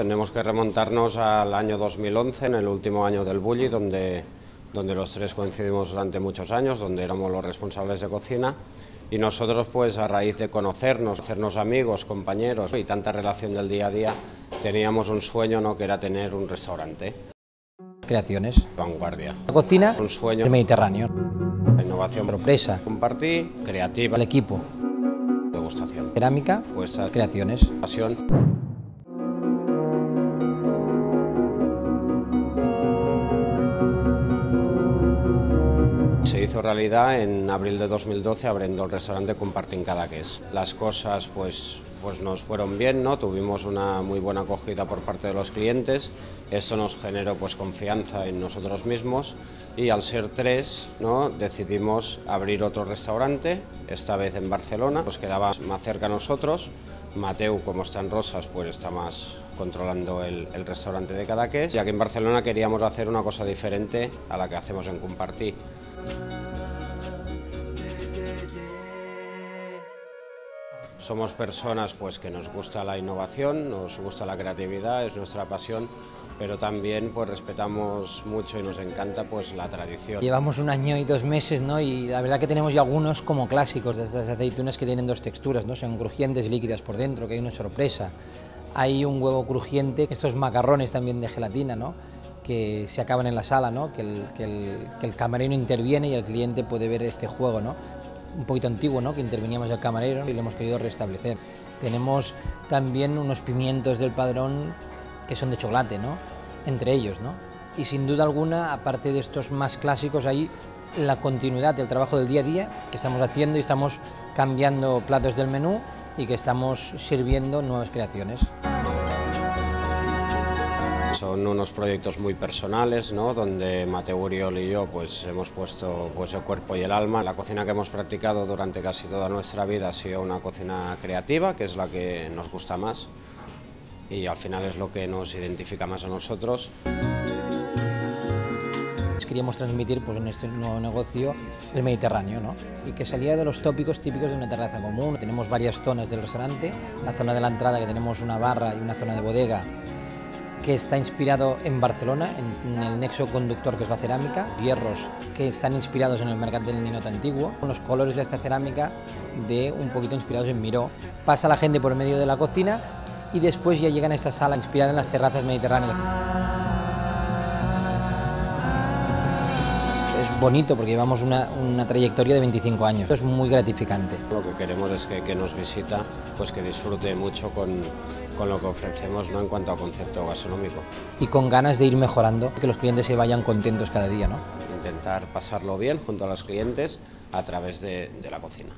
Tenemos que remontarnos al año 2011, en el último año del Bulli, donde, donde los tres coincidimos durante muchos años, donde éramos los responsables de cocina. Y nosotros, pues a raíz de conocernos, hacernos amigos, compañeros y tanta relación del día a día, teníamos un sueño, ¿no? que era tener un restaurante. Creaciones. Vanguardia. La cocina. Un sueño. El Mediterráneo. La innovación. Sorpresa. Compartir, creativa. El equipo. Degustación. Cerámica. Pues creaciones. Pasión. Se hizo realidad en abril de 2012 abriendo el restaurante Compartir Cadaqués. Las cosas pues, pues nos fueron bien, ¿no? tuvimos una muy buena acogida por parte de los clientes, eso nos generó pues, confianza en nosotros mismos y al ser tres ¿no? decidimos abrir otro restaurante, esta vez en Barcelona, nos quedaba más cerca a nosotros, Mateu, como está en Rosas, pues está más controlando el, el restaurante de Cadaqués, ya que en Barcelona queríamos hacer una cosa diferente a la que hacemos en Compartir. Somos personas pues, que nos gusta la innovación, nos gusta la creatividad, es nuestra pasión, pero también pues, respetamos mucho y nos encanta pues, la tradición. Llevamos un año y dos meses ¿no? y la verdad que tenemos ya algunos como clásicos de estas aceitunas que tienen dos texturas, ¿no? son crujientes y líquidas por dentro, que hay una sorpresa. Hay un huevo crujiente, estos macarrones también de gelatina, ¿no? Que se acaban en la sala, ¿no? que, el, que, el, que, el, camarero interviene y el cliente puede ver este juego, ¿no? un poquito antiguo, ¿no? que interveníamos el camarero y lo hemos querido restablecer. Tenemos también unos pimientos del padrón que son de chocolate, ¿no? entre ellos. ¿no? Y sin duda alguna, aparte de estos más clásicos, hay la continuidad del trabajo del día a día que estamos haciendo y estamos cambiando platos del menú y que estamos sirviendo nuevas creaciones. Son unos proyectos muy personales, ¿no? donde Mateo Uriol y yo pues, hemos puesto pues, el cuerpo y el alma. La cocina que hemos practicado durante casi toda nuestra vida ha sido una cocina creativa, que es la que nos gusta más y al final es lo que nos identifica más a nosotros. Queríamos transmitir pues, en este nuevo negocio el Mediterráneo ¿no? y que saliera de los tópicos típicos de una terraza común. Tenemos varias zonas del restaurante, la zona de la entrada que tenemos una barra y una zona de bodega que está inspirado en Barcelona, en, el nexo conductor que es la cerámica, hierros que están inspirados en el mercado del Ninote antiguo, los colores de esta cerámica de un poquito inspirados en Miró. Pasa la gente por medio de la cocina y después ya llegan a esta sala inspirada en las terrazas mediterráneas. Bonito porque llevamos una, una, trayectoria de 25 años, es muy gratificante. Lo que queremos es que, que nos visita, pues que disfrute mucho con, con lo que ofrecemos ¿no? en cuanto a concepto gastronómico. Y con ganas de ir mejorando, que los clientes se vayan contentos cada día. ¿no? Intentar pasarlo bien junto a los clientes a través de, de la cocina.